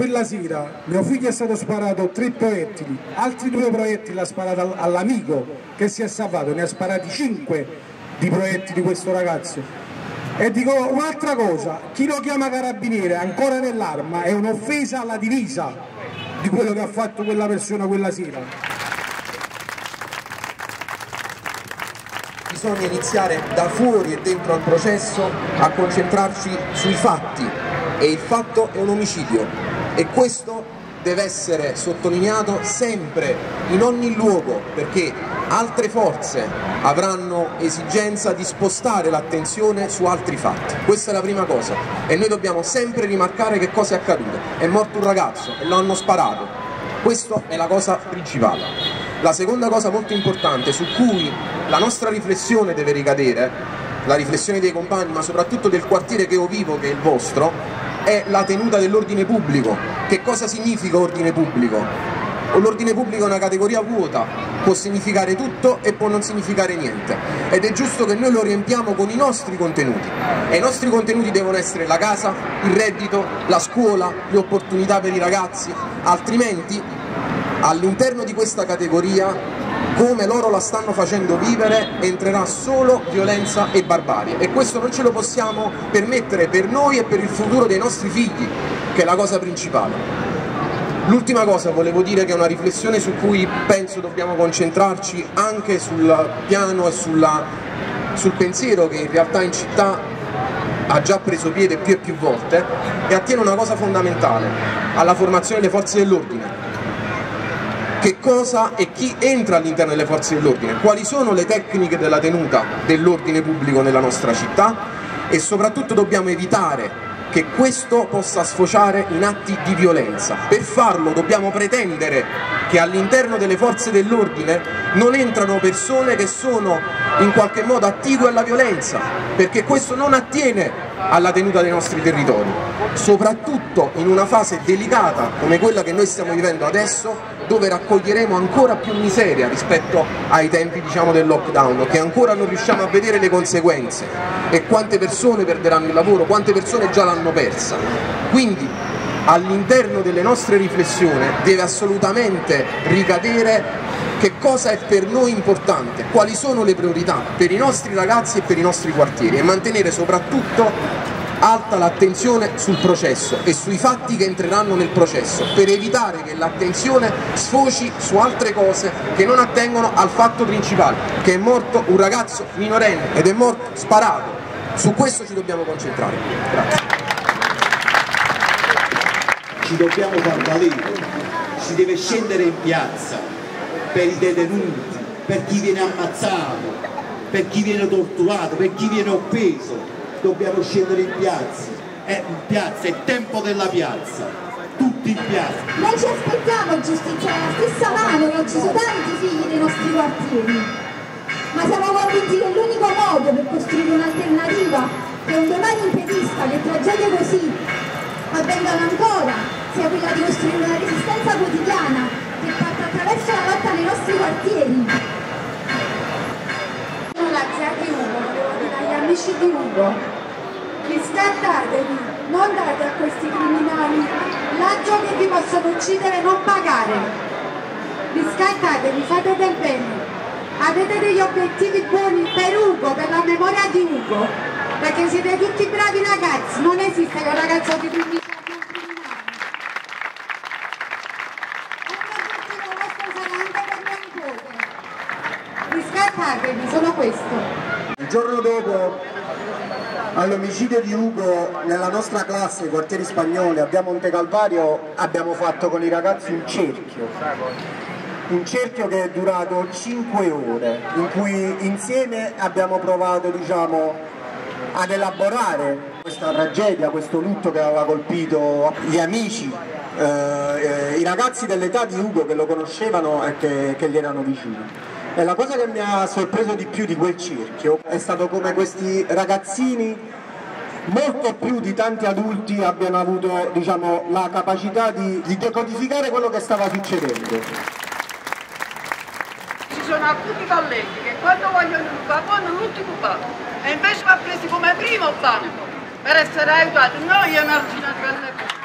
Quella sera mio figlio è stato sparato tre proiettili, altri due proiettili ha sparato all'amico che si è salvato, ne ha sparati cinque di proiettili questo ragazzo. E dico un'altra cosa, chi lo chiama carabiniere ancora nell'arma è un'offesa alla divisa di quello che ha fatto quella persona quella sera. Bisogna iniziare da fuori e dentro al processo a concentrarci sui fatti e il fatto è un omicidio e questo deve essere sottolineato sempre, in ogni luogo, perché altre forze avranno esigenza di spostare l'attenzione su altri fatti. Questa è la prima cosa e noi dobbiamo sempre rimarcare che cosa è accaduto. È morto un ragazzo e lo hanno sparato. Questa è la cosa principale. La seconda cosa molto importante su cui la nostra riflessione deve ricadere, la riflessione dei compagni ma soprattutto del quartiere che io vivo, che è il vostro, è la tenuta dell'ordine pubblico. Che cosa significa ordine pubblico? L'ordine pubblico è una categoria vuota, può significare tutto e può non significare niente ed è giusto che noi lo riempiamo con i nostri contenuti e i nostri contenuti devono essere la casa, il reddito, la scuola, le opportunità per i ragazzi, altrimenti all'interno di questa categoria come loro la stanno facendo vivere entrerà solo violenza e barbarie e questo non ce lo possiamo permettere per noi e per il futuro dei nostri figli che è la cosa principale. L'ultima cosa volevo dire che è una riflessione su cui penso dobbiamo concentrarci anche sul piano e sulla, sul pensiero che in realtà in città ha già preso piede più e più volte e attiene una cosa fondamentale, alla formazione delle forze dell'ordine che cosa e chi entra all'interno delle forze dell'ordine, quali sono le tecniche della tenuta dell'ordine pubblico nella nostra città e soprattutto dobbiamo evitare che questo possa sfociare in atti di violenza. Per farlo dobbiamo pretendere che all'interno delle forze dell'ordine non entrano persone che sono in qualche modo attigue alla violenza, perché questo non attiene alla tenuta dei nostri territori, soprattutto in una fase delicata come quella che noi stiamo vivendo adesso, dove raccoglieremo ancora più miseria rispetto ai tempi diciamo, del lockdown, che ancora non riusciamo a vedere le conseguenze e quante persone perderanno il lavoro, quante persone già l'hanno persa. Quindi all'interno delle nostre riflessioni deve assolutamente ricadere che cosa è per noi importante, quali sono le priorità per i nostri ragazzi e per i nostri quartieri e mantenere soprattutto alta l'attenzione sul processo e sui fatti che entreranno nel processo per evitare che l'attenzione sfoci su altre cose che non attengono al fatto principale che è morto un ragazzo minorenne ed è morto sparato. Su questo ci dobbiamo concentrare. Grazie. ci dobbiamo far valere. Si deve scendere in piazza per i detenuti, per chi viene ammazzato, per chi viene torturato, per chi viene offeso, dobbiamo scendere in piazza, è in piazza, è tempo della piazza, tutti in piazza. Noi ci aspettiamo giustizia alla stessa mano, che ci sono tanti figli dei nostri quartieri, ma siamo convinti che l'unico modo per costruire un'alternativa che un domani impedisca che tragedie così avvengano ancora quartieri. La zia di Ugo, volevo dire agli amici di Ugo, riscattatevi, non date a questi criminali l'aggio che vi possono uccidere non pagare. Riscattatevi, fate del bene. Avete degli obiettivi buoni per Ugo, per la memoria di Ugo, perché siete tutti bravi ragazzi, non esiste che un ragazzo di 15 anni riscattatevi, solo questo. Il giorno dopo all'omicidio di Ugo nella nostra classe, quartieri spagnoli, a Monte Calvario, abbiamo fatto con i ragazzi un cerchio. Un cerchio che è durato 5 ore, in cui insieme abbiamo provato diciamo, ad elaborare questa tragedia, questo lutto che aveva colpito gli amici, eh, eh, i ragazzi dell'età di Ugo che lo conoscevano e che, che gli erano vicini. E la cosa che mi ha sorpreso di più di quel cerchio è stato come questi ragazzini molto più di tanti adulti abbiano avuto diciamo, la capacità di, di decodificare quello che stava succedendo. Ci sono alcuni colleghi che quando vogliono rubare vogliono l'ultimo banco e invece va presi come primo banco per essere aiutati, noi emarginati per le